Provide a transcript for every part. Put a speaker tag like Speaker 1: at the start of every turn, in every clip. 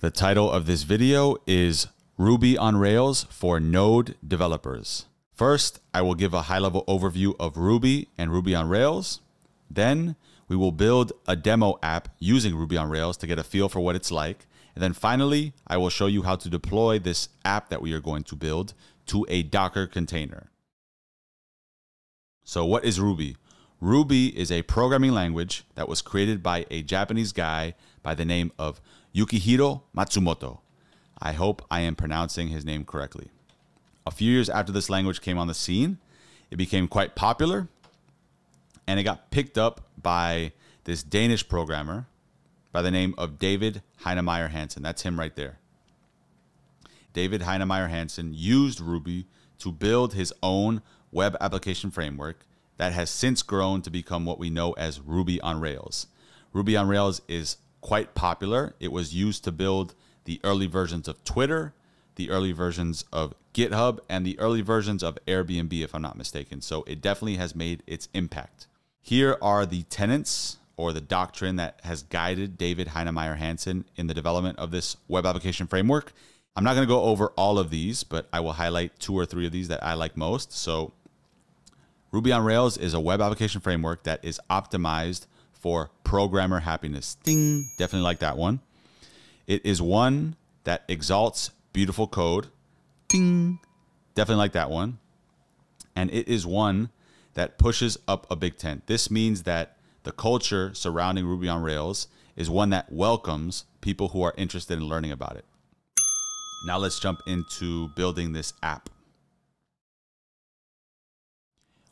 Speaker 1: The title of this video is Ruby on Rails for Node Developers. First, I will give a high level overview of Ruby and Ruby on Rails. Then we will build a demo app using Ruby on Rails to get a feel for what it's like. And then finally, I will show you how to deploy this app that we are going to build to a Docker container. So what is Ruby? Ruby is a programming language that was created by a Japanese guy by the name of Yukihiro Matsumoto. I hope I am pronouncing his name correctly. A few years after this language came on the scene, it became quite popular and it got picked up by this Danish programmer by the name of David Heinemeier Hansson. That's him right there. David Heinemeier Hansson used Ruby to build his own web application framework that has since grown to become what we know as Ruby on Rails. Ruby on Rails is quite popular. It was used to build the early versions of Twitter, the early versions of GitHub, and the early versions of Airbnb, if I'm not mistaken. So it definitely has made its impact. Here are the tenets or the doctrine that has guided David Heinemeier Hansson in the development of this web application framework. I'm not going to go over all of these, but I will highlight two or three of these that I like most. So, Ruby on Rails is a web application framework that is optimized for programmer happiness. Ding, definitely like that one. It is one that exalts beautiful code. Ding, definitely like that one. And it is one that pushes up a big tent. This means that the culture surrounding Ruby on Rails is one that welcomes people who are interested in learning about it. Now let's jump into building this app.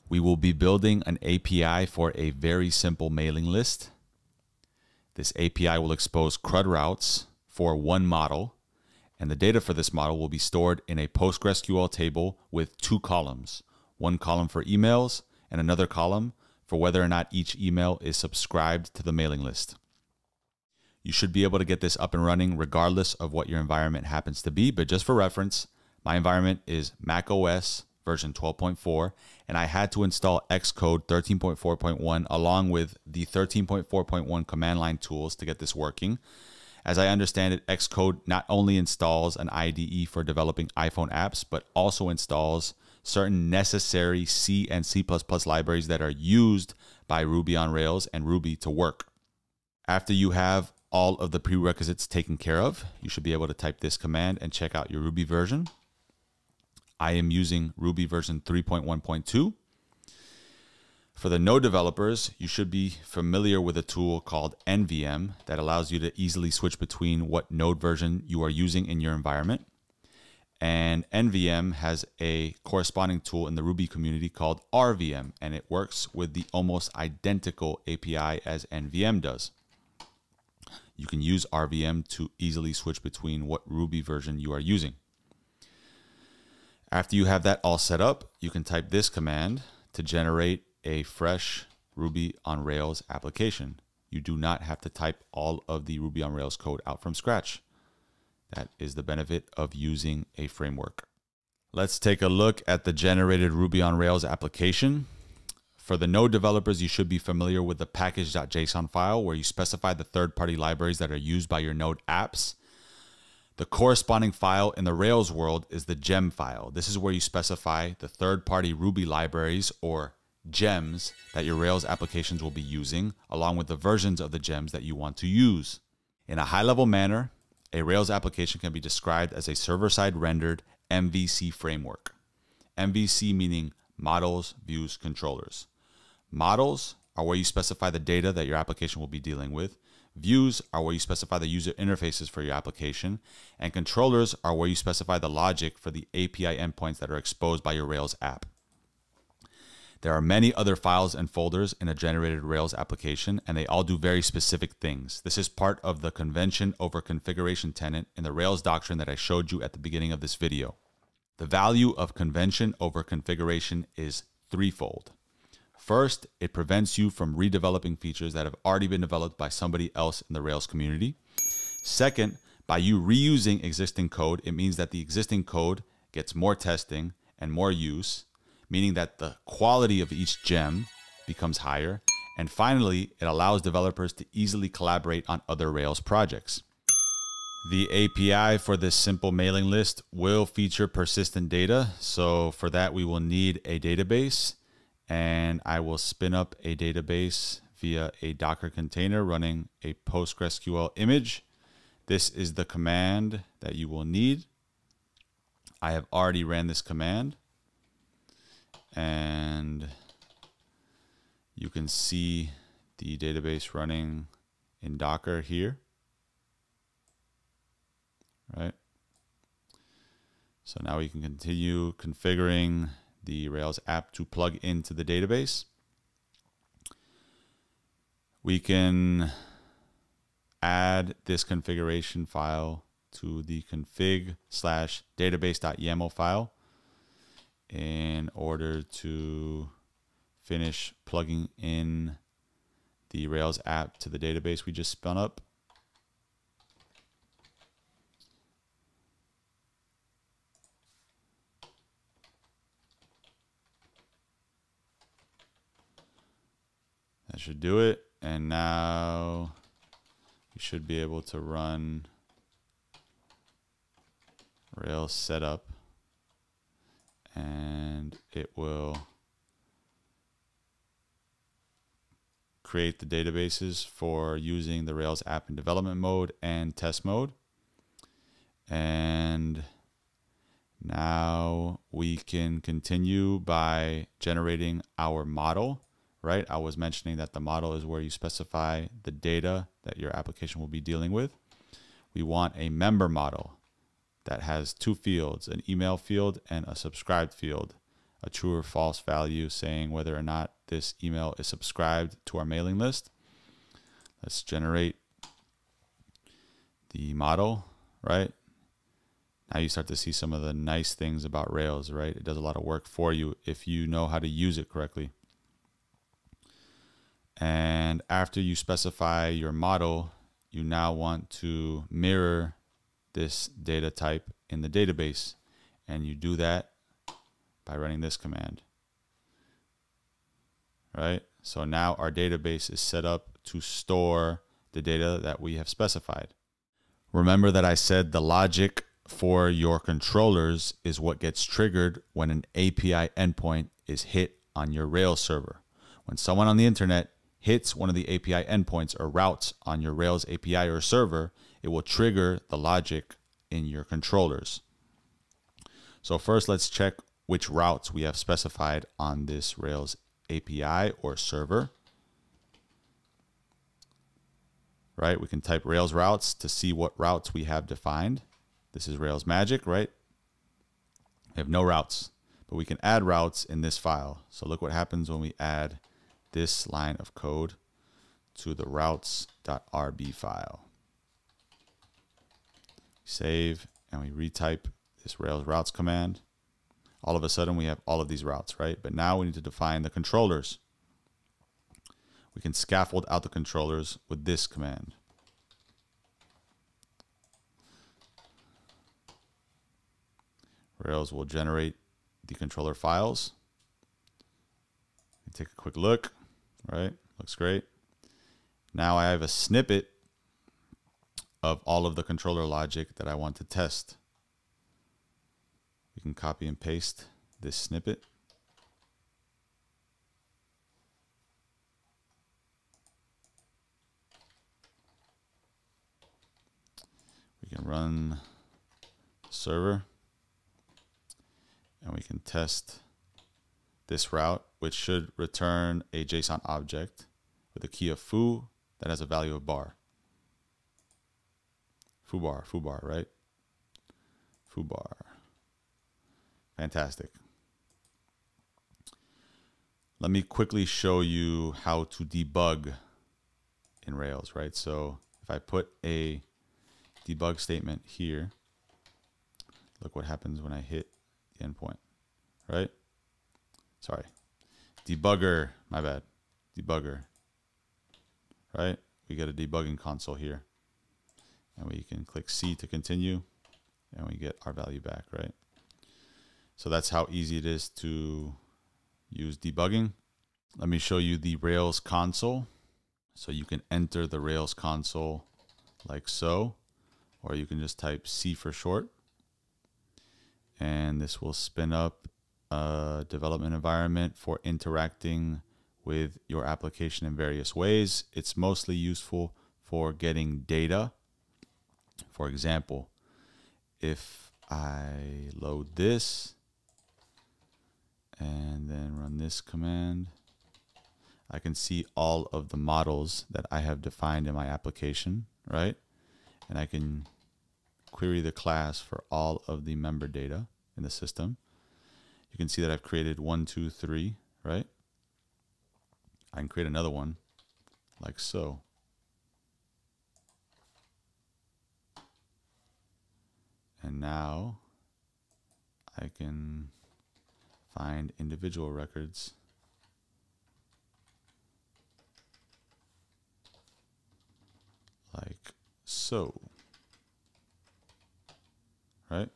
Speaker 1: We will be building an API for a very simple mailing list. This API will expose CRUD routes for one model, and the data for this model will be stored in a PostgreSQL table with two columns, one column for emails and another column for whether or not each email is subscribed to the mailing list. You should be able to get this up and running regardless of what your environment happens to be. But just for reference, my environment is Mac OS version 12.4, and I had to install Xcode 13.4.1 along with the 13.4.1 command line tools to get this working. As I understand it, Xcode not only installs an IDE for developing iPhone apps, but also installs certain necessary C and C++ libraries that are used by Ruby on Rails and Ruby to work. After you have all of the prerequisites taken care of, you should be able to type this command and check out your Ruby version. I am using Ruby version 3.1.2. For the Node developers, you should be familiar with a tool called NVM that allows you to easily switch between what Node version you are using in your environment. And NVM has a corresponding tool in the Ruby community called RVM, and it works with the almost identical API as NVM does. You can use RVM to easily switch between what Ruby version you are using. After you have that all set up, you can type this command to generate a fresh Ruby on Rails application. You do not have to type all of the Ruby on Rails code out from scratch. That is the benefit of using a framework. Let's take a look at the generated Ruby on Rails application. For the Node developers, you should be familiar with the package.json file where you specify the third-party libraries that are used by your Node apps. The corresponding file in the Rails world is the gem file. This is where you specify the third-party Ruby libraries or gems that your Rails applications will be using, along with the versions of the gems that you want to use. In a high-level manner, a Rails application can be described as a server-side rendered MVC framework. MVC meaning models, views, controllers. Models are where you specify the data that your application will be dealing with. Views are where you specify the user interfaces for your application. And controllers are where you specify the logic for the API endpoints that are exposed by your Rails app. There are many other files and folders in a generated Rails application, and they all do very specific things. This is part of the convention over configuration tenet in the Rails doctrine that I showed you at the beginning of this video. The value of convention over configuration is threefold. First, it prevents you from redeveloping features that have already been developed by somebody else in the Rails community. Second, by you reusing existing code, it means that the existing code gets more testing and more use meaning that the quality of each gem becomes higher. And finally, it allows developers to easily collaborate on other Rails projects. The API for this simple mailing list will feature persistent data. So for that, we will need a database and I will spin up a database via a Docker container running a PostgreSQL image. This is the command that you will need. I have already ran this command and you can see the database running in Docker here. Right. So now we can continue configuring the Rails app to plug into the database. We can add this configuration file to the config slash database.yaml file in order to finish plugging in the Rails app to the database we just spun up. That should do it. And now you should be able to run Rails setup and it will create the databases for using the Rails app in development mode and test mode. And now we can continue by generating our model right? I was mentioning that the model is where you specify the data that your application will be dealing with. We want a member model that has two fields, an email field and a subscribed field, a true or false value saying whether or not this email is subscribed to our mailing list. Let's generate the model, right? Now you start to see some of the nice things about Rails, right? It does a lot of work for you if you know how to use it correctly. And after you specify your model, you now want to mirror this data type in the database. And you do that by running this command. Right? So now our database is set up to store the data that we have specified. Remember that I said the logic for your controllers is what gets triggered when an API endpoint is hit on your Rails server. When someone on the internet hits one of the API endpoints or routes on your Rails API or server, it will trigger the logic in your controllers. So first let's check which routes we have specified on this Rails API or server. Right, we can type Rails routes to see what routes we have defined. This is Rails magic, right? We have no routes, but we can add routes in this file. So look what happens when we add this line of code to the routes.rb file. Save and we retype this Rails routes command. All of a sudden we have all of these routes, right? But now we need to define the controllers. We can scaffold out the controllers with this command. Rails will generate the controller files. Take a quick look right? Looks great. Now I have a snippet of all of the controller logic that I want to test. We can copy and paste this snippet. We can run server and we can test this route, which should return a JSON object with a key of foo that has a value of bar. Foo bar, foo bar, right? Foo bar. Fantastic. Let me quickly show you how to debug in Rails, right? So if I put a debug statement here, look what happens when I hit the endpoint, right? Sorry, debugger, my bad, debugger, right? We get a debugging console here. And we can click C to continue and we get our value back, right? So that's how easy it is to use debugging. Let me show you the Rails console. So you can enter the Rails console like so. or you can just type C for short. And this will spin up a development environment for interacting with your application in various ways. It's mostly useful for getting data. For example, if I load this and then run this command, I can see all of the models that I have defined in my application, right? And I can query the class for all of the member data in the system. You can see that I've created one, two, three, right? I can create another one like so. And now I can find individual records like so. Right?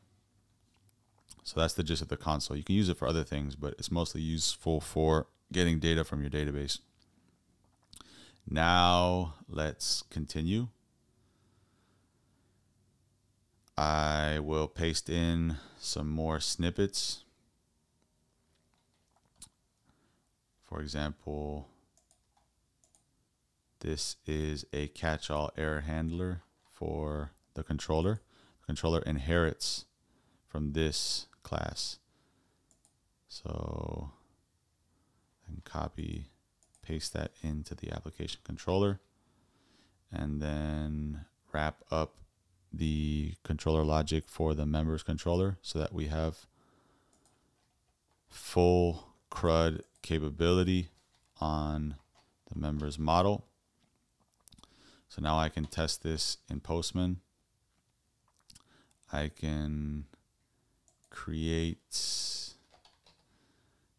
Speaker 1: So that's the gist of the console. You can use it for other things, but it's mostly useful for getting data from your database. Now let's continue. I will paste in some more snippets. For example, this is a catch-all error handler for the controller. The controller inherits from this class. So can copy, paste that into the application controller, and then wrap up the controller logic for the members controller so that we have full CRUD capability on the members model. So now I can test this in Postman. I can create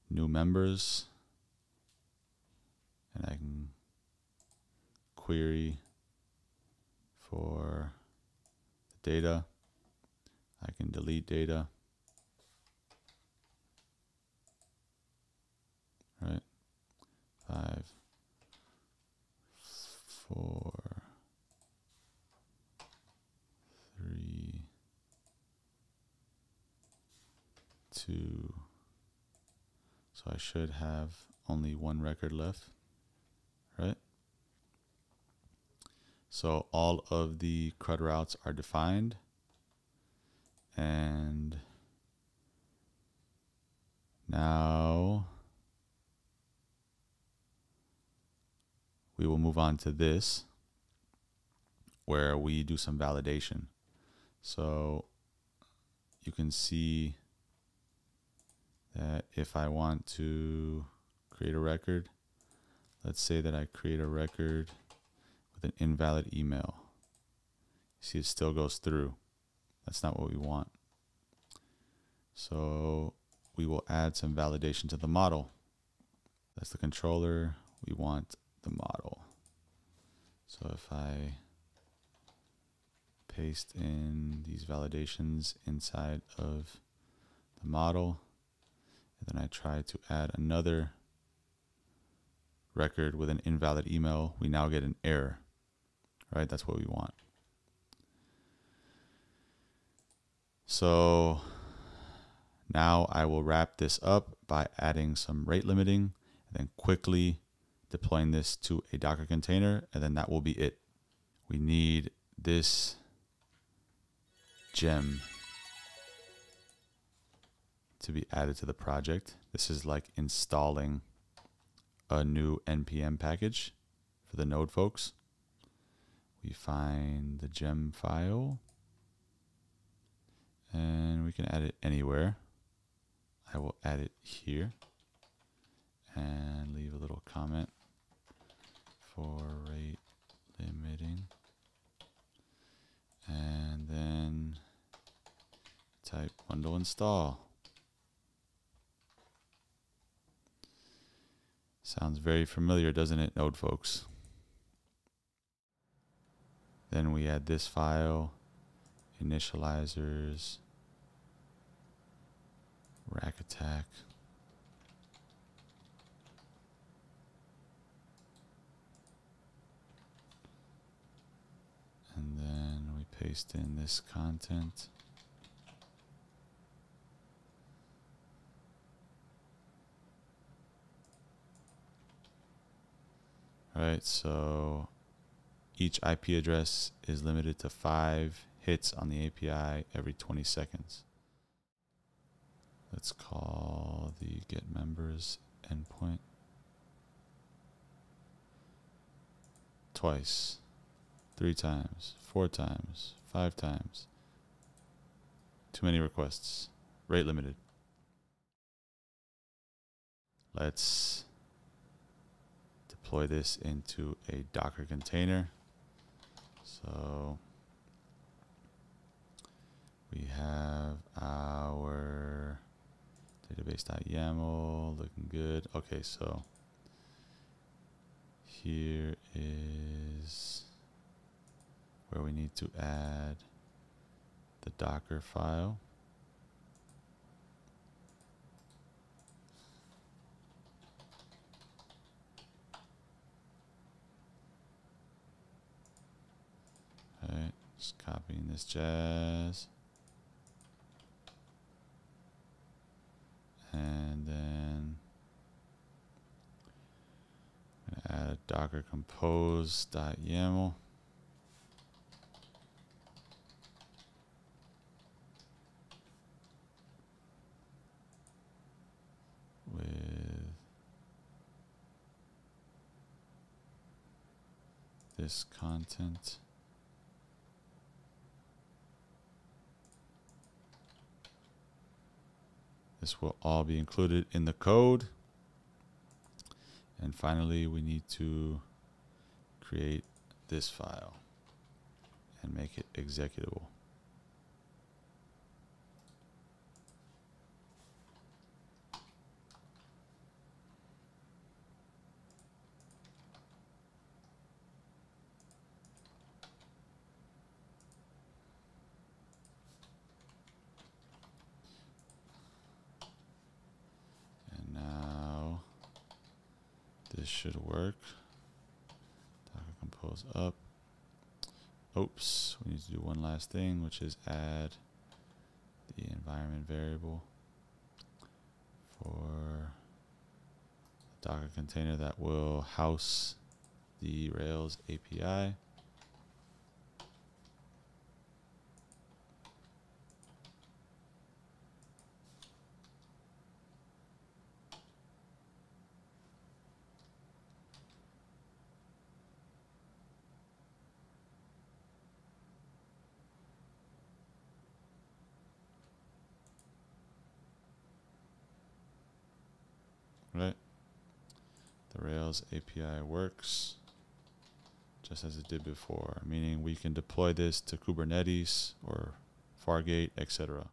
Speaker 1: new members and I can query for the data. I can delete data. Right. Five, four, two. So I should have only one record left, right? So all of the CRUD routes are defined and now we will move on to this where we do some validation. So you can see that if I want to create a record, let's say that I create a record with an invalid email. See, it still goes through. That's not what we want. So we will add some validation to the model. That's the controller. We want the model. So if I paste in these validations inside of the model, and then I try to add another record with an invalid email, we now get an error, right? That's what we want. So now I will wrap this up by adding some rate limiting and then quickly deploying this to a Docker container, and then that will be it. We need this gem to be added to the project. This is like installing a new npm package for the node folks. We find the gem file and we can add it anywhere. I will add it here and leave a little comment for rate limiting and then type bundle install. Sounds very familiar, doesn't it, Node folks? Then we add this file, initializers, rack attack. And then we paste in this content. Right, so each IP address is limited to five hits on the API every 20 seconds. Let's call the get members endpoint twice, three times, four times, five times. Too many requests. Rate limited. Let's deploy this into a Docker container. So we have our database.yaml looking good. Okay, so here is where we need to add the Docker file. Just copying this jazz. And then I'm gonna add docker compose.yaml. With this content. This will all be included in the code. And finally, we need to create this file and make it executable. This should work. Docker compose up. Oops, we need to do one last thing, which is add the environment variable for Docker container that will house the Rails API. Right. The Rails API works just as it did before, meaning we can deploy this to Kubernetes or Fargate, etc.